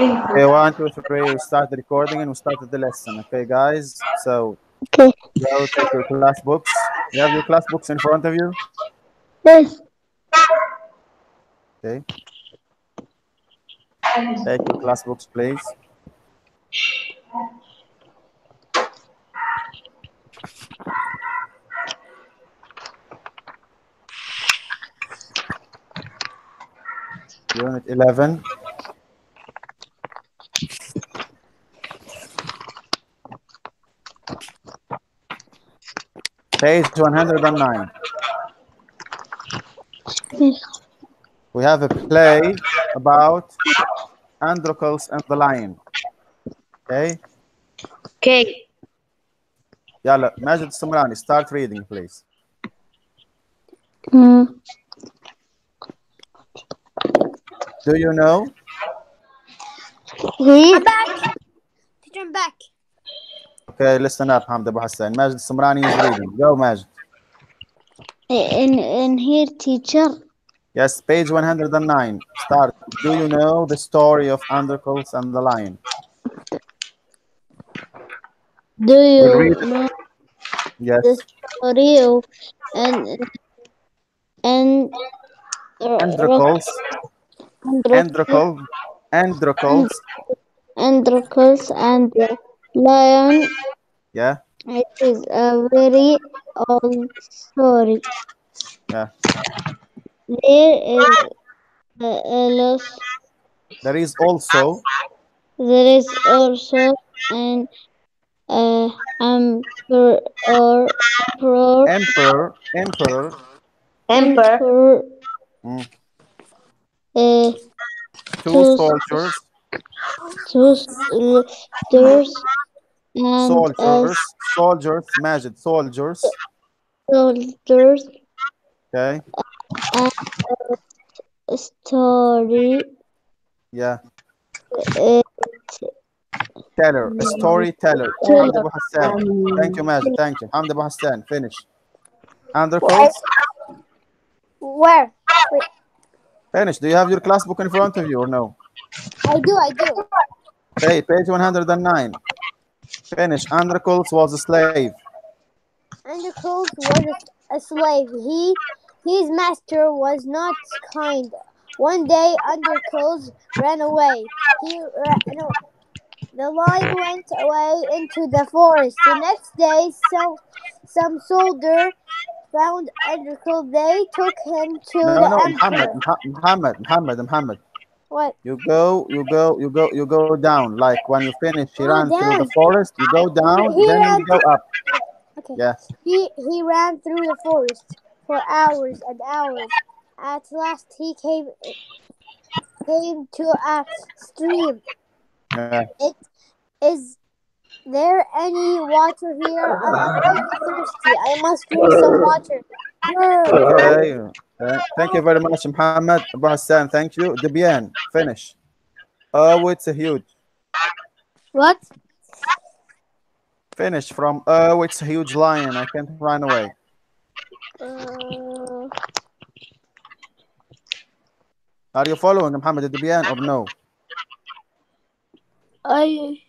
Okay, one, two, three. We start the recording and we started the lesson. Okay, guys. So Okay. go take your class books. You have your class books in front of you. Yes. Okay. Take your class books, please. Unit 11. Page 109. We have a play about Androcles and the lion. Okay. Okay. يلا ماجد السمراني start reading please. Mm. Do you know? I'm back. Teacher, I'm back. Okay, listen up, Hamd Abu Hassan. Majid Samrani is reading. Go, Majid. In, in here, teacher. Yes, page 109. Start. Do you know the story of Androcles and the lion? Do you know yes. the story of and, and Androcles? Androcles. Androcles. Androcles and the lion. Yeah. It is a very old story. Yeah. There is a, a loss. There is also There is also an uh, emperor or emperor emperor. Emperor. emperor Mm. Uh, Two Two soldiers. two soldiers and Soldiers. Soldiers. Majid. Soldiers. soldiers Okay. a story Yeah. uh, Teller. A storyteller. Hamd Abu Hassan. Thank you, Majid. Thank you. Hamd Abu Hassan. Finish. Androcles. Where? Finish. Do you have your class book in front of you or no? I do, I do. Okay, page 109. Finish. Androcles was a slave. Androcles was a, a slave. He, his master was not kind. One day, Androcles ran away. He ran, no, the lion went away into the forest. The next day, some some soldier found Androcles. They took him to No, the no. Muhammad, Muhammad, Muhammad, Muhammad. What? You go, you go, you go, you go down. Like when you finish, he Oh, ran through the forest. You go down, He then you go up. Okay. Yeah. He he ran through the forest for hours and hours. At last, he came came to a stream. yeah. It is there any water here? I am very thirsty. I must drink some water. Grr. Okay. Thank you very much, Muhammad. Abu Hassan, thank you. Dibyan, finish. Oh, it's a huge. What? Finish from oh, it's a huge lion. I can't run away. Uh, Are you following Muhammad Dibyan or no? I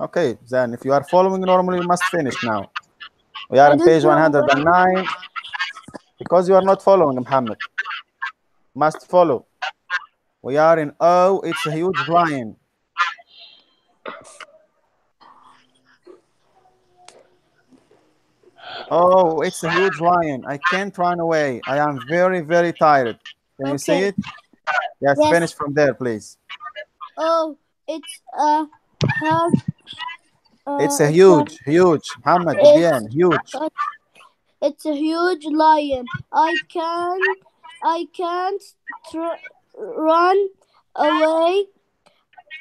Okay, then if you are following normally, you must finish now. We are on page 109. Because you are not following Muhammad. Must follow. We are in oh, it's a huge lion. Oh, it's a huge lion. I can't run away. I am very, very tired. Can you see it? Yes, Yes. finish from there, please. oh it's a uh, Uh, it's a huge, huge. Muhammad, It's- again, huge. It's a huge lion. I can't, I can't tr- run away.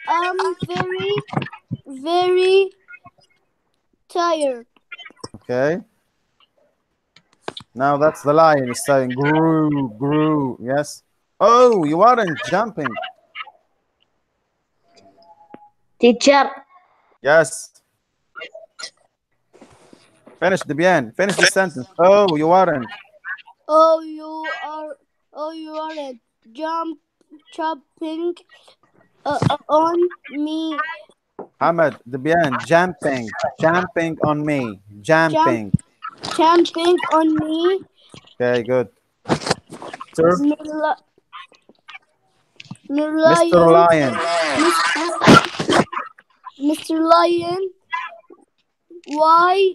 I'm very very tired. Okay. Now that's the lion is saying grew, grew. Yes. Oh, you aren't jumping. teacher. Yes. Finish the bien. Finish the sentence. Oh, you aren't. Oh you are oh you aren't jump jumping uh, on me. Hamad, Dibyan, jumping, jumping on me, jumping. Jumping on me. Okay, good. Sir, Mr. Mr. Lion. Mr. Lion. Why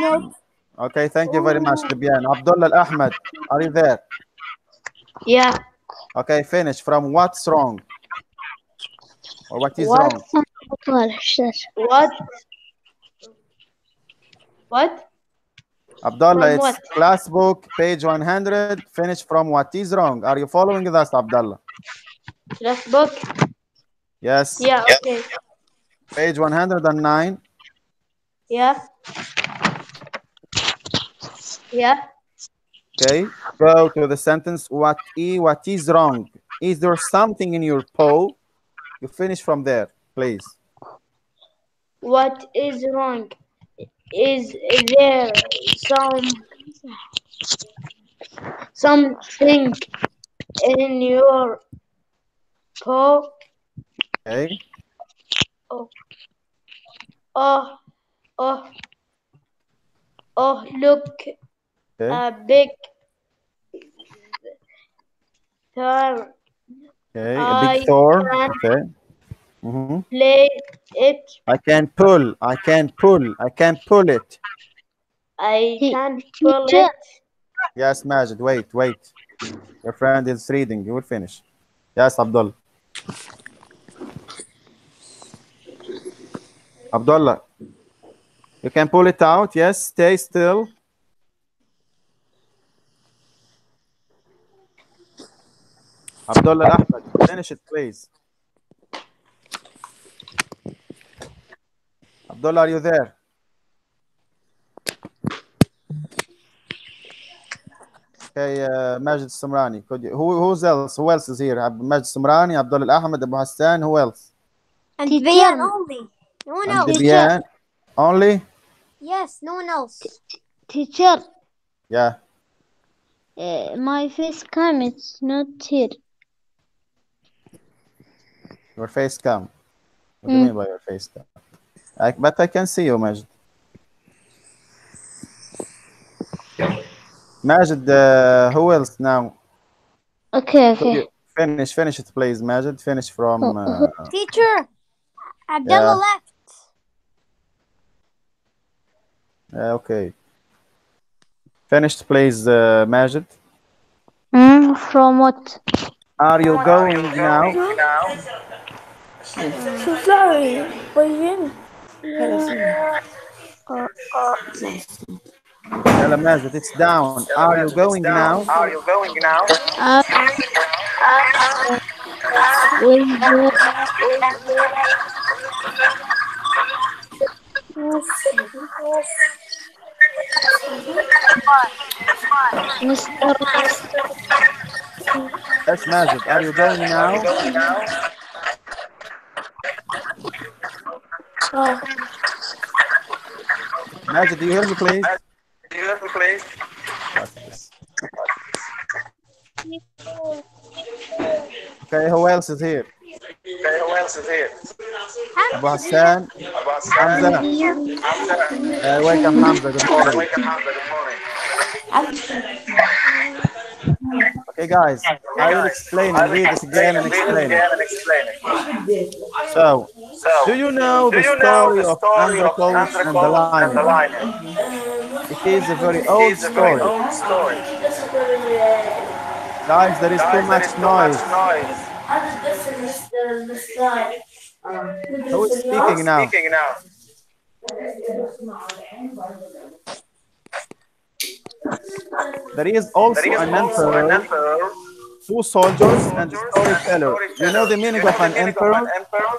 not? Okay, thank you very much, Dibyan. Abdullah Ahmed, are you there? Yeah. Okay, finish from what's wrong or what is What? wrong. What? What? Abdullah, From it's what? class book, page 100. Finish from what is wrong. Are you following us, Abdullah? Last book? Yes. Yeah, okay. Page 109. Yeah. Yeah. Okay. Go to the sentence. What i what is wrong? Is there something in your paw? You finish from there, please. What is wrong? Is there some something in your paw? Okay. Oh. Oh, oh, oh, look, Okay. a big thorn. Okay. a big thorn. can- Okay. Mhm. Play it. I can pull. I can pull. I can pull it. I Te- can pull it. Yes, Majid. Wait, wait. Your friend is reading. You will finish. Yes, Abdullah. Abdullah. You can pull it out. Yes, stay still. Abdullah Ahmed, finish it, please. Abdullah, are you there? Okay, uh, Majid Samrani. Could you, who, who's else? Who else is here? Ab- Majid Samrani, Abdullah Ahmed, Abu Hassan. Who else? And Teacher. Only. No one And else. Dibian. Only? Yes, no one else. Teacher, Yeah. uh, my face cam it's not here. Your face cam. What do you Mm. mean by your face cam? I, but I can see you, Majid. Majid, uh, who else now? Okay, Could okay. finish, finish it, please, Majid. Finish from. Uh, Teacher, Abdullah Yeah. left. uh, okay. Finished, please, uh, Majid. Mm, from what? Are you going now? Sorry, what do you Yalla, Majid, it's down. Are you going now? Are you going now? Uh, will you- Mr. Yes, Majid. Are you going now? Now? Majid, do you hear me, please? Do you hear me, please? This? Okay, who else is here? Okay, who else is here? Abu Hassan, Abbas. Hamza. Hamza. Uh, welcome, Hamza. Good morning. Up, Hamza. Good morning. Okay, guys, I will explain and read it again and explain it. again and explain it. So, So, do you know do the you know story the of story of Androcles and the and the lion? It is a very old It's a very story. old story. Guys, there is too Guys, there much is too noise. much noise. Who is speaking now? Speaking now. There is also There is an also an emperor, emperor. two soldiers, and a soldiers, storyteller. You know the meaning You of know an meaning of an emperor?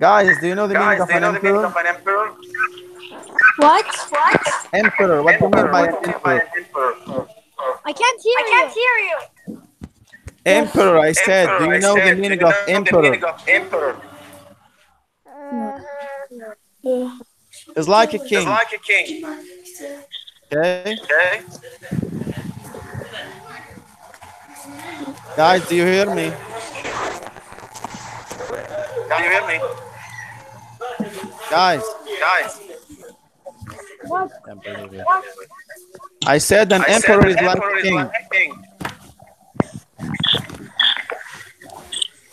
Guys, do you know the meaning of an know the meaning emperor? of an emperor? What? What? Emperor. What do you mean by an What do you mean by emperor? emperor? I can't hear you. I can't hear you. Emperor, I said. Do you I know the meaning do you of know the emperor? meaning of emperor? It's like a king. It's like a king. Okay. Okay? Guys, do you hear me? Can you hear me? Guys, Guys, it. I said an I said emperor an is like emperor a is king, like a king.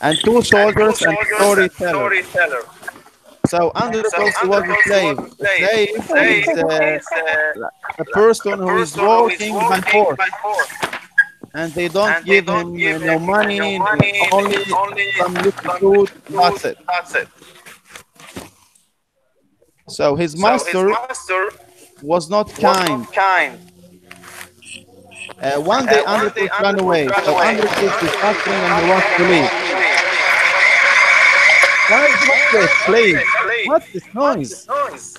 and two And soldiers two and soldiers and storyteller. storyteller. So Androcles So he was a slave. a A slave. Slave is uh, is, uh, a person who is person who is working by force, and they don't And they give don't him give no him money, no money, only only some little food. That's it. That's it. So his So his master master was not was kind. not kind. Uh, one day Uh, one day Androcles ran away. ran So away. Androcles is suffering and he wants to leave. Guys, what's this? Please. Please. What's this noise? Noise.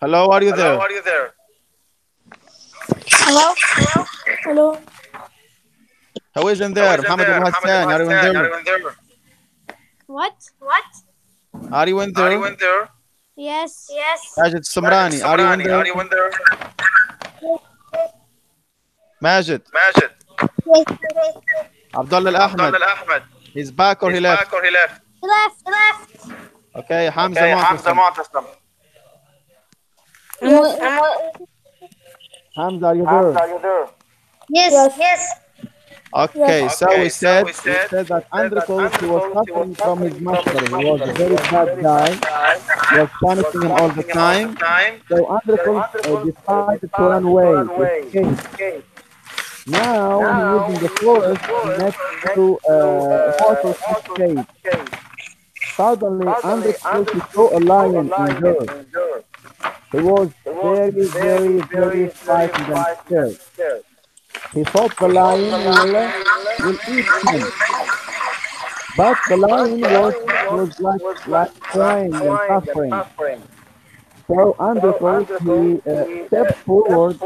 Hello, are you Hello, there? are you there? Hello? Hello? Who is in Who there? is in there? Al Mohammed Hassan, are you in there? are you in there? What? What? Are you in Are you there? in there? Yes. Yes. Majid Samrani, are you in Samrani, Are there? you in there? Majid, Majid. Abdullah Al Ahmed, Abdullah Ahmed. he's back or he He's left? back or he left? He left. He left. Okay, Hamza Okay, Hamza Mu'tasim. Mu'tasim. Uh, Hamza, are you Hamza, there? are you there? Yes. Yes. Okay, so Okay, we so said, we we said- said that Androcles, he was suffering from his master. He was a very bad guy. He was punishing him all the time. So Androcles uh, decided to run away, to escape. Now, he was in the forest next to a water cave. Suddenly, Androcles he saw a lion in there. He was very, very, very frightened and scared. He thought the lion will, will eat him. But the lion was, was like, like crying and suffering. So Androcles, he uh, stepped forward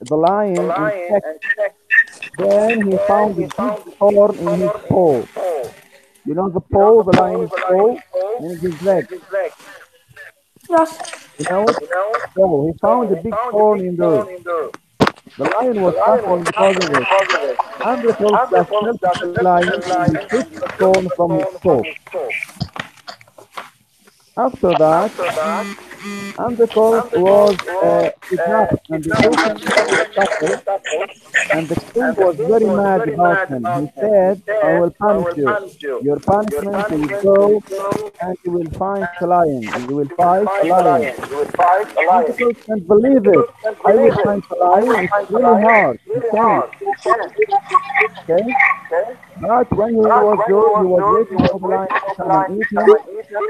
the lion and checked. Then he found a big horn in his paw. You know the paw, the lion's paw, and his leg. Yes. You know it? So he found a big horn in there. The lion was suffering because of it. Androcles just helped the lion and he took the thorn from his paw. After that, Androcles was uh, kidnapped and the king and the king was very mad about him. He said, I will punish you. Your punishment is go and you will find the lion. And you will fight the lion. Androcles can't believe it. I will find the lion. It's really hard. He can't. Okay? But when he was there, he was waiting for the lion to come and eat him.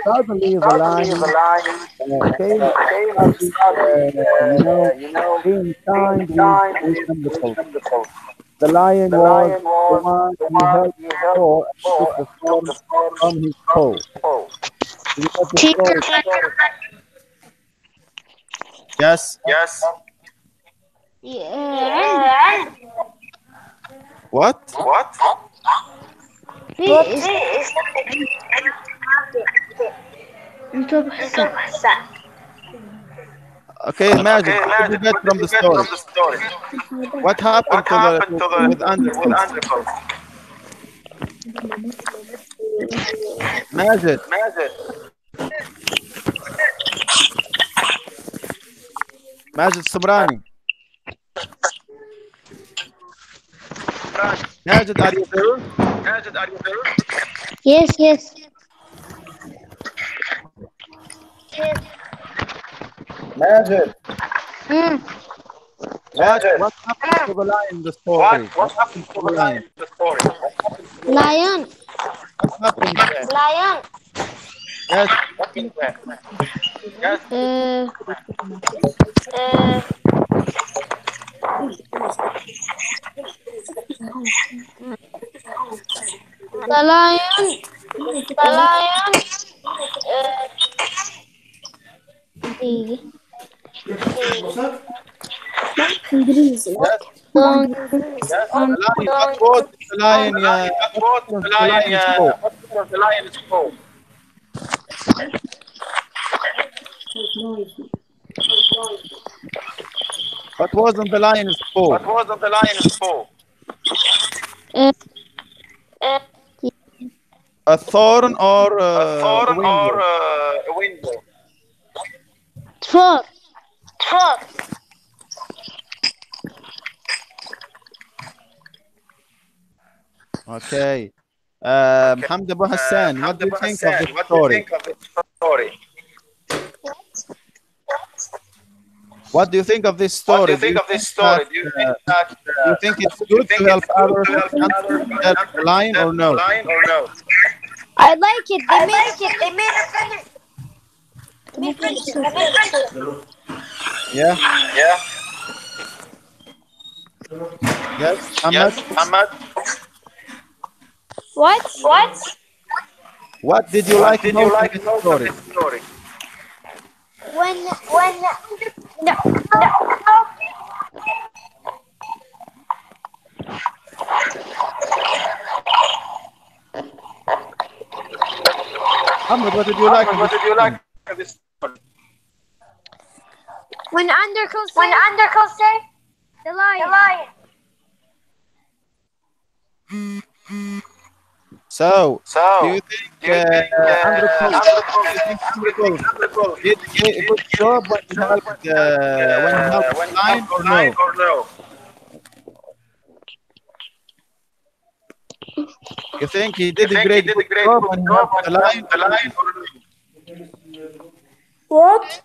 Suddenly the lion uh, came up with, uh, you know, being kind with, with Androcles. The lion was the one who held his paw and took the thorn from his paw. You got the story? Yes. Yes. Yeah. What? What? Okay, imagine. Okay, imagine. What from the story? What happened, what to, happened the, to the with Andrew? Imagine. Imagine. Imagine Sobrani. Sabrani. Majid, are you there? Imagine, are you there? Yes, yes. Majid. Hmm. What, what happened to the lion in the story? What? What happened to the lion? The story. Lion. What happened there? Lion. Yes. What is that? Yes. Uh, The The lion. The lion. uh, the, the, The. The What was on the lion's paw? What was on the lion's paw? A thorn or uh, A thorn window? or uh, a window? Four. Four. Okay. Um, Hamd Abu Hassan, what do you think of this What do you story? think of this story? What do you think of this What story? do you think of this story? Do you that, uh, do you think it's do you good think to help it's good others to help and others to help the lion or no? Lion or no? I like it. They made it. They made it. Yeah. Yeah. Yes. Ahmed, Yes. Ahmad. What? What? what did you What like did most you like of this story? story? When when no, no. Ahmed, what did you like? What did you like of this story? when Undercoat when Undercoat said the lion. The lion. So, So, do you think do you uh, think, uh, Andrew Cole, Andrew do you think Androcles Andrew Cole did a good job when he helped uh, when he helped when the lion or no? or no? You think he You did a great, he did a great job good job helped the he lion? the lion or no? What?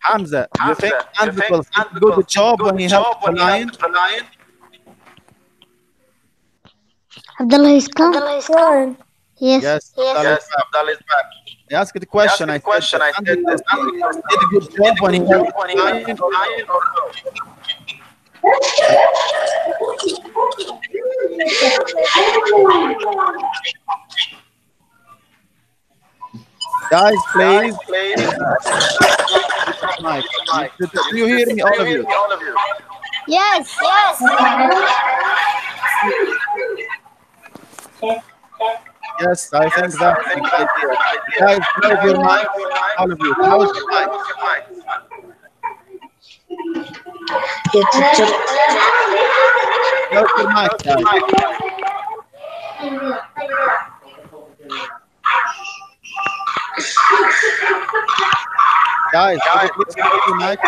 Hamza, you Hamza, you think Cole did a Andrew good job did a when good he job helped the when he lion? helped the lion? Abdullah is come. Yes. Yes, Abdallah Yes, is back. Is back. I asked the Ask question. the I question. said, I that said Andrew that Cole Andrew Cole did a good job when he did a good helped the lion or no? Lion or? Guys, please. Please. Mike, do you hear me, all of you? All of you. Yes. Yes. Yes, I think that's a good idea. Guys, close your mic, all of you. Close your mic. Close your mic, guys. Guys, could you please close your mic?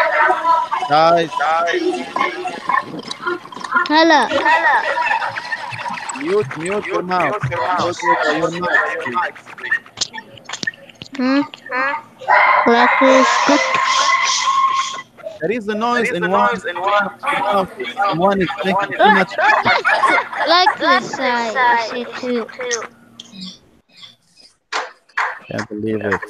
Guys, Hello. mute, mute your mouth. Mute your mouth. Close your, your mic, please. Hmm? What is good? There is a noise There is in a one noise in one mouth, and one is making too much. Like this side. I see two. Can't believe it.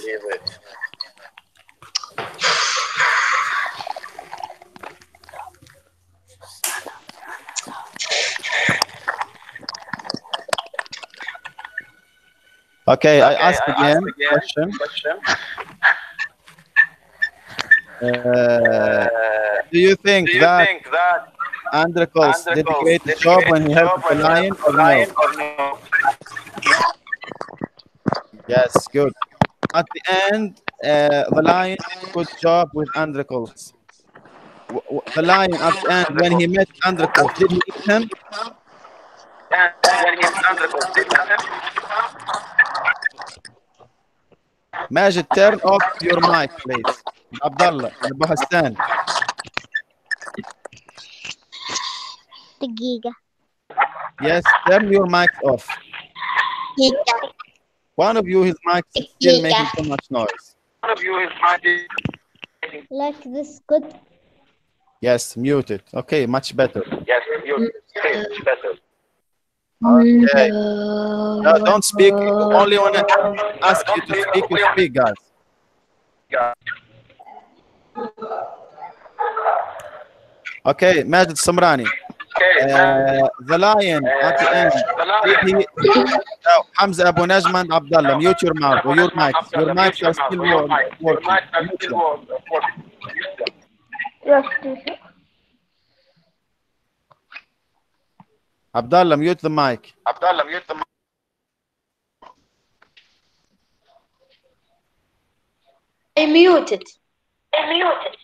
Okay, I ask again. Question. Uh, do you think Do you that think that Androcles did a great job when he helped the lion or no? or no? Yes, good. At the end, uh, the lion did a good job with w- The lion at the end, when he met Androcles, did he eat him? And when he met Androcles did that, Majid, turn off your mic, please. Abdullah, Abu Hassan. دقيقة. Yes, turn your mic off. One of you, his mic is still making too much noise. one of you is mighty. Like this good. Yes, mute it. Okay, much better. Yes, you okay, better. Okay. No, don't speak. Only when I ask you to speak, you speak, guys. Okay, Majid Samrani. Okay. Uh, the lion at the end. Did he, no, Hamza Abu Najm and Abdullah, mute your mouth or your mic. Your mics are still wo- working. Yes, teacher. Abdullah, mute the mic. Abdullah, mute the mic. I muted. I muted.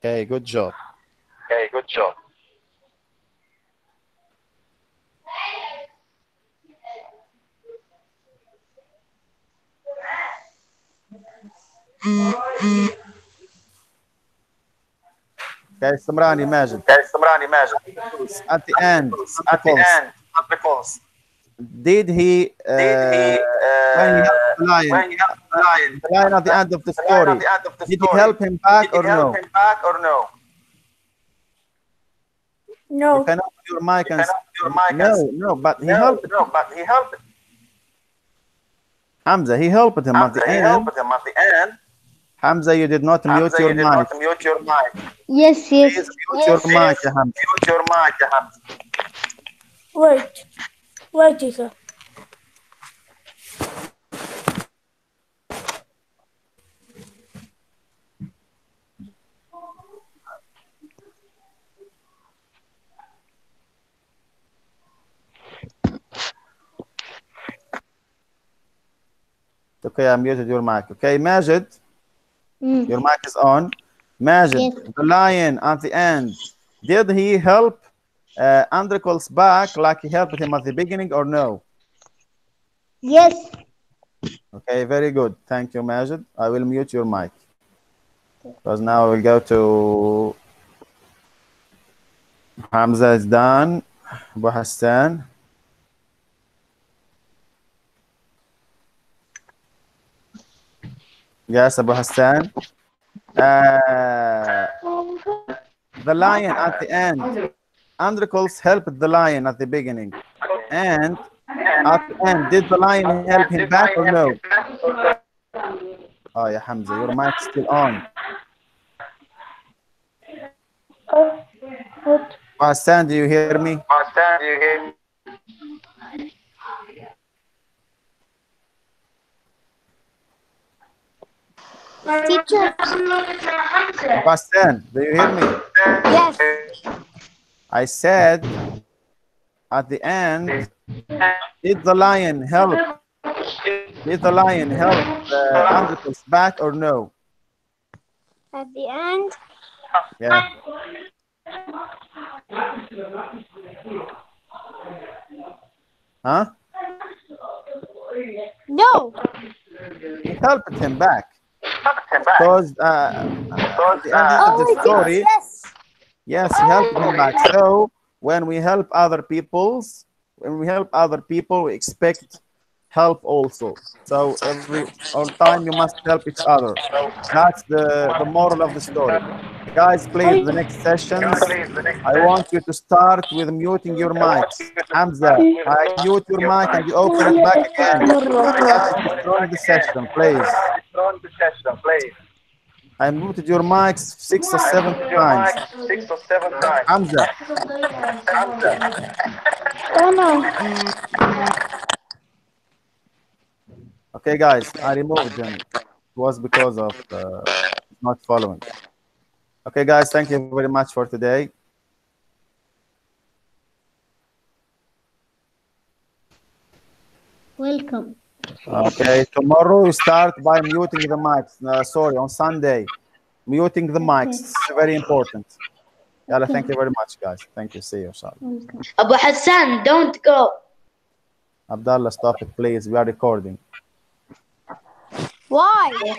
Okay, good job. Okay, good job. Mm, mm. Okay, Samrani, imagine. Okay, Samrani, imagine. At the end, At the Apples, end, Apples, did he, uh, did he, when he uh, helped the lion, when he helped the lion, the lion at the end of the the story, at the end of the did he help him back did he or help no? him back or no? You No. can open your mic and Can open your mic and no, no, but he no, helped no, but he helped Hamza. He helped him at the he end. helped him at the end. Hamza, you did not mute Hamza, your you did mic. not mute your mic. Yes, Please yes. mute your Your mic, mic. Hamza. Mute your mic, Hamza. Wait. Wait, teacher. Okay, I muted your mic. Okay, Majid. Your mic is on. Majid, Yes. the lion at the end, did he help uh, back like he helped him at the beginning or no? Yes. Okay, very good. Thank you, Majid. I will mute your mic. Because now we'll go to Hamza is done. Abu Hassan. Yes, Abu Hassan. Uh, the lion at the end. Androcles helped the lion at the beginning. And at the end, did the lion help him back or no? Oh, yeah, Hamza, your mic's still on. What? Hassan, do you hear me? Understand you hear? Teacher. Hassan, do you hear me? Yes. I said at the end, did the lion help? Did the lion help uh, Androcles back or no? At the end. Yeah. Huh? No. He helped him back. Because uh, at the end Oh, of the story, yes. Yes, he helped him back. So when we help other people's, when we help other people, we expect help also. So every all time you must help each other. That's the, the moral of the story. Guys, please, the next sessions, Please, the next I want you to start with muting your mics. Hamza, I mute your mic and you open it back again. That's destroying the session, please. on the session, please. I muted your mics six or seven times. mic six or seven times. Hamza, Oh no. Okay, guys, I removed them. It was because of uh, not following. Okay, guys, thank you very much for today. Welcome. Okay, tomorrow we start by muting the mics. Uh, sorry, on Sunday, muting the mics. It's very important. Yalla, thank you very much, guys. Thank you. See you, inshallah. Abu Hassan, don't go. Abdullah, stop it, please. We are recording. Why?